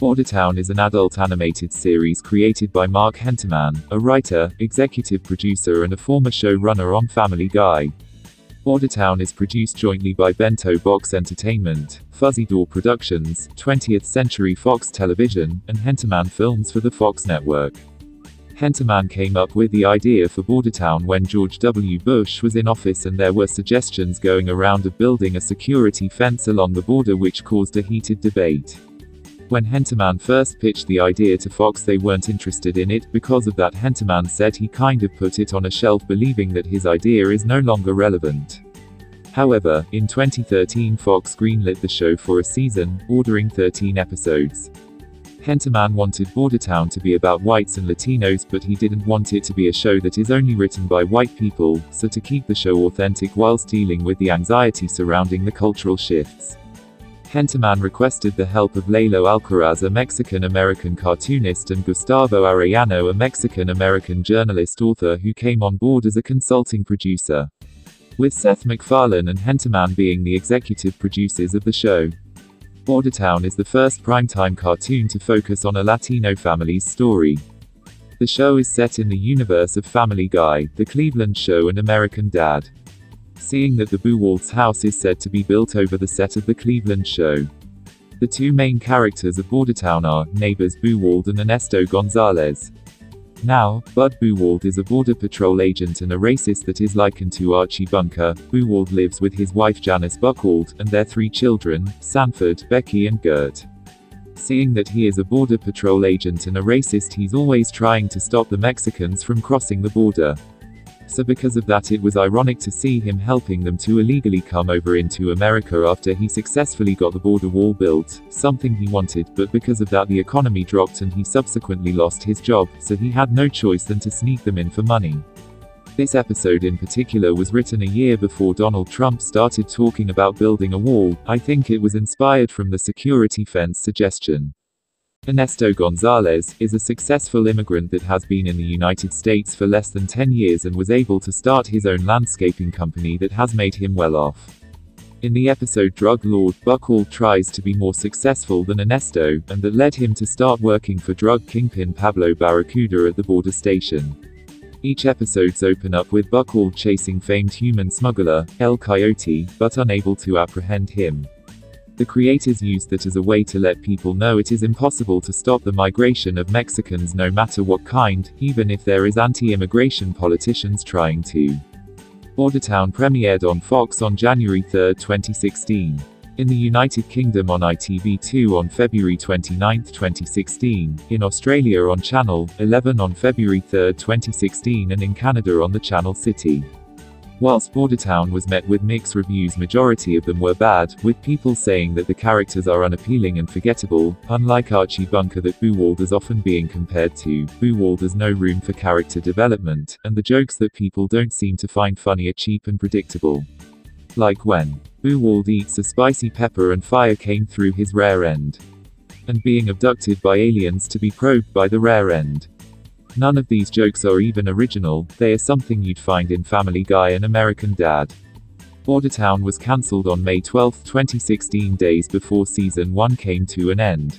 Bordertown is an adult animated series created by Mark Hentemann, a writer, executive producer and a former showrunner on Family Guy. Bordertown is produced jointly by Bento Box Entertainment, Fuzzy Door Productions, 20th Century Fox Television, and Hentemann Films for the Fox Network. Hentemann came up with the idea for Bordertown when George W. Bush was in office and there were suggestions going around of building a security fence along the border which caused a heated debate. When Hentemann first pitched the idea to Fox they weren't interested in it, because of that Hentemann said he kind of put it on a shelf believing that his idea is no longer relevant. However, in 2013 Fox greenlit the show for a season, ordering 13 episodes. Hentemann wanted Bordertown to be about whites and Latinos but he didn't want it to be a show that is only written by white people, so to keep the show authentic whilst dealing with the anxiety surrounding the cultural shifts. Hentemann requested the help of Lalo Alcaraz a Mexican-American cartoonist and Gustavo Arellano a Mexican-American journalist-author who came on board as a consulting producer. With Seth MacFarlane and Hentemann being the executive producers of the show. Bordertown is the first primetime cartoon to focus on a Latino family's story. The show is set in the universe of Family Guy, The Cleveland Show and American Dad seeing that the Buchwald's house is said to be built over the set of the Cleveland show. The two main characters of Bordertown are, neighbors Buchwald and Ernesto Gonzalez. Now, Bud Buchwald is a Border Patrol agent and a racist that is likened to Archie Bunker. Buchwald lives with his wife Janice Buchwald, and their three children, Sanford, Becky and Gert. Seeing that he is a Border Patrol agent and a racist he's always trying to stop the Mexicans from crossing the border so because of that it was ironic to see him helping them to illegally come over into America after he successfully got the border wall built, something he wanted, but because of that the economy dropped and he subsequently lost his job, so he had no choice than to sneak them in for money. This episode in particular was written a year before Donald Trump started talking about building a wall, I think it was inspired from the security fence suggestion. Ernesto Gonzalez, is a successful immigrant that has been in the United States for less than 10 years and was able to start his own landscaping company that has made him well off. In the episode Drug Lord, Buchwald tries to be more successful than Ernesto, and that led him to start working for drug kingpin Pablo Barracuda at the border station. Each episodes open up with Buchwald chasing famed human smuggler, El Coyote, but unable to apprehend him. The creators used that as a way to let people know it is impossible to stop the migration of Mexicans no matter what kind, even if there is anti-immigration politicians trying to. Bordertown premiered on Fox on January 3, 2016. In the United Kingdom on ITV2 on February 29, 2016, in Australia on Channel 11 on February 3, 2016 and in Canada on the Channel City. Whilst Bordertown was met with mixed reviews majority of them were bad, with people saying that the characters are unappealing and forgettable, unlike Archie Bunker that Buchwald is often being compared to, Buchwald has no room for character development, and the jokes that people don't seem to find funny are cheap and predictable. Like when Buchwald eats a spicy pepper and fire came through his rear end. And being abducted by aliens to be probed by the rear end. None of these jokes are even original, they are something you'd find in Family Guy and American Dad. Bordertown was cancelled on May 12, 2016 days before season 1 came to an end.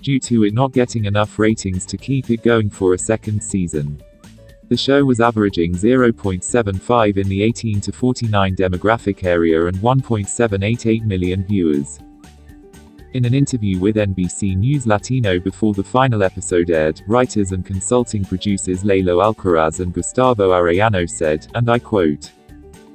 Due to it not getting enough ratings to keep it going for a second season. The show was averaging 0.75 in the 18 to 49 demographic area and 1.788 million viewers. In an interview with NBC News Latino before the final episode aired, writers and consulting producers Lalo Alcaraz and Gustavo Arellano said, and I quote,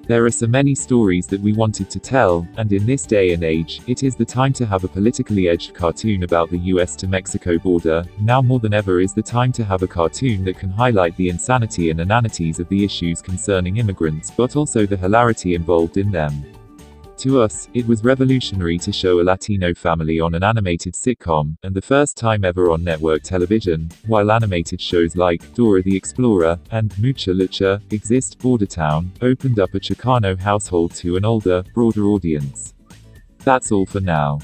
There are so many stories that we wanted to tell, and in this day and age, it is the time to have a politically edged cartoon about the US to Mexico border. Now more than ever is the time to have a cartoon that can highlight the insanity and inanities of the issues concerning immigrants, but also the hilarity involved in them. To us, it was revolutionary to show a Latino family on an animated sitcom, and the first time ever on network television, while animated shows like Dora the Explorer and Mucha Lucha exist, Bordertown opened up a Chicano household to an older, broader audience. That's all for now.